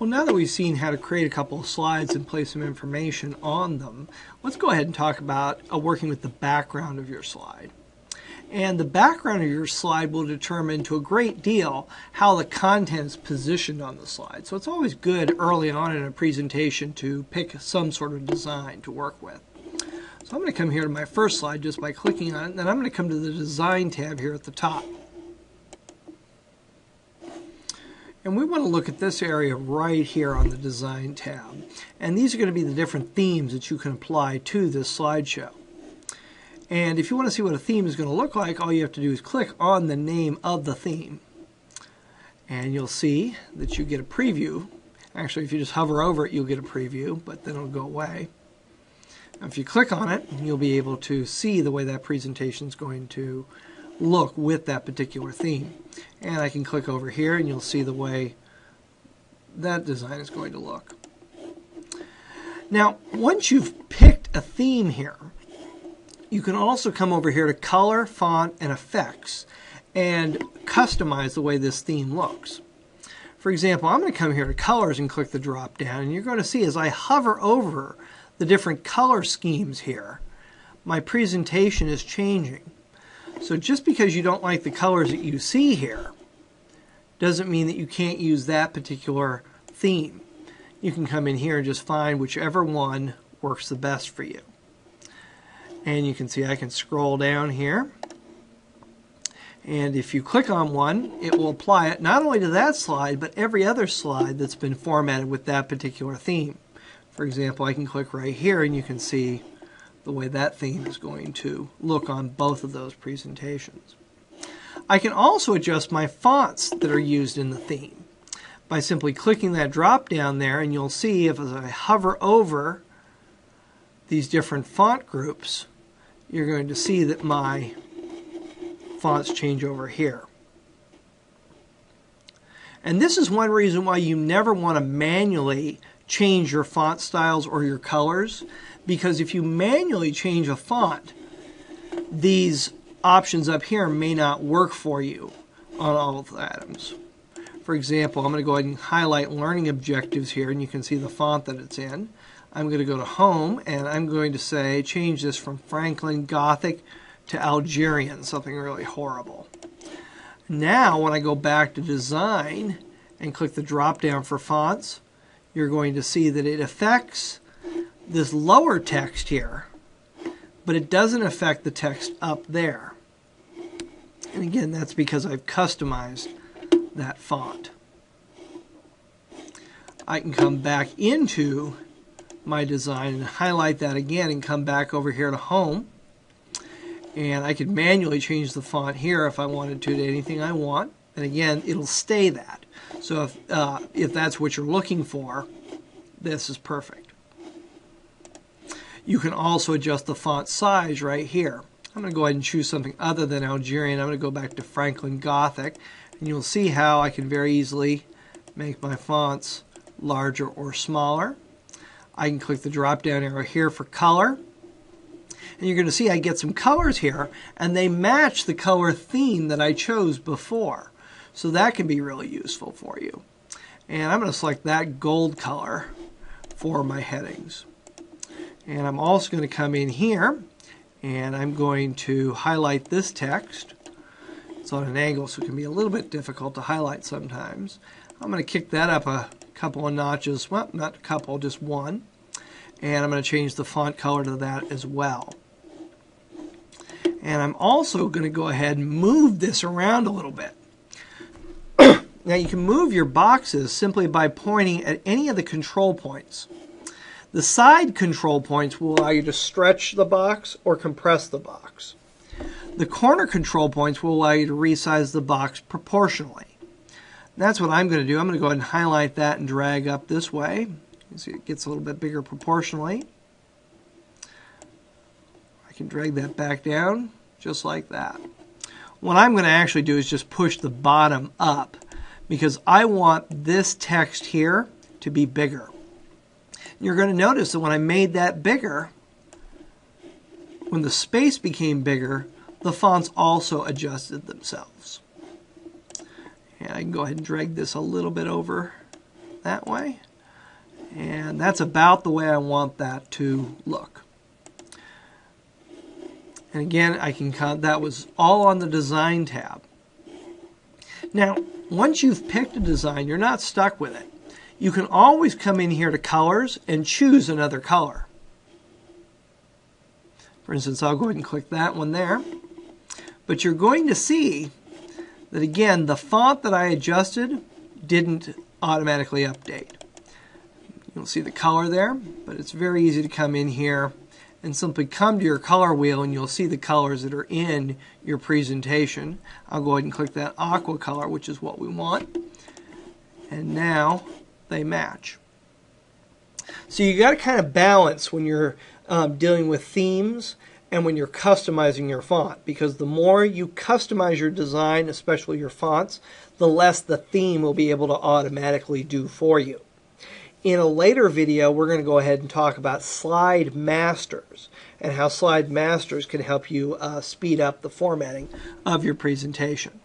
Well, now that we've seen how to create a couple of slides and place some information on them, let's go ahead and talk about uh, working with the background of your slide. And the background of your slide will determine to a great deal how the content is positioned on the slide. So it's always good early on in a presentation to pick some sort of design to work with. So I'm going to come here to my first slide just by clicking on it, and then I'm going to come to the Design tab here at the top. And we want to look at this area right here on the Design tab. And these are going to be the different themes that you can apply to this slideshow. And if you want to see what a theme is going to look like, all you have to do is click on the name of the theme. And you'll see that you get a preview. Actually, if you just hover over it, you'll get a preview, but then it'll go away. If you click on it, you'll be able to see the way that presentation is going to look with that particular theme. And I can click over here and you'll see the way that design is going to look. Now, once you've picked a theme here, you can also come over here to color, font, and effects and customize the way this theme looks. For example, I'm going to come here to colors and click the drop down and you're going to see as I hover over the different color schemes here, my presentation is changing. So just because you don't like the colors that you see here doesn't mean that you can't use that particular theme. You can come in here and just find whichever one works the best for you. And you can see I can scroll down here. And if you click on one, it will apply it not only to that slide, but every other slide that's been formatted with that particular theme. For example, I can click right here and you can see the way that theme is going to look on both of those presentations. I can also adjust my fonts that are used in the theme by simply clicking that drop down there and you'll see if as I hover over these different font groups you're going to see that my fonts change over here. And this is one reason why you never want to manually change your font styles or your colors because if you manually change a font, these options up here may not work for you on all of the items. For example, I'm going to go ahead and highlight learning objectives here and you can see the font that it's in. I'm going to go to home and I'm going to say change this from Franklin Gothic to Algerian, something really horrible. Now when I go back to design and click the drop down for fonts, you're going to see that it affects this lower text here, but it doesn't affect the text up there. And again, that's because I've customized that font. I can come back into my design and highlight that again and come back over here to home. And I could manually change the font here if I wanted to to anything I want. And again, it'll stay that. So if, uh, if that's what you're looking for, this is perfect. You can also adjust the font size right here. I'm going to go ahead and choose something other than Algerian. I'm going to go back to Franklin Gothic. And you'll see how I can very easily make my fonts larger or smaller. I can click the drop down arrow here for color. And you're going to see I get some colors here and they match the color theme that I chose before. So that can be really useful for you. And I'm going to select that gold color for my headings. And I'm also going to come in here and I'm going to highlight this text. It's on an angle so it can be a little bit difficult to highlight sometimes. I'm going to kick that up a couple of notches, well not a couple, just one. And I'm going to change the font color to that as well. And I'm also going to go ahead and move this around a little bit. now you can move your boxes simply by pointing at any of the control points. The side control points will allow you to stretch the box or compress the box. The corner control points will allow you to resize the box proportionally. that's what I'm going to do. I'm going to go ahead and highlight that and drag up this way. You see it gets a little bit bigger proportionally. I can drag that back down just like that. What I'm going to actually do is just push the bottom up because I want this text here to be bigger. You're going to notice that when I made that bigger, when the space became bigger, the fonts also adjusted themselves. And I can go ahead and drag this a little bit over that way. And that's about the way I want that to look. And again, I can that was all on the design tab. Now, once you've picked a design, you're not stuck with it. You can always come in here to colors and choose another color. For instance, I'll go ahead and click that one there. But you're going to see that again, the font that I adjusted didn't automatically update. You'll see the color there, but it's very easy to come in here and simply come to your color wheel and you'll see the colors that are in your presentation. I'll go ahead and click that aqua color, which is what we want. And now they match. So you got to kind of balance when you're um, dealing with themes and when you're customizing your font because the more you customize your design, especially your fonts, the less the theme will be able to automatically do for you. In a later video, we're going to go ahead and talk about slide masters and how slide masters can help you uh, speed up the formatting of your presentation.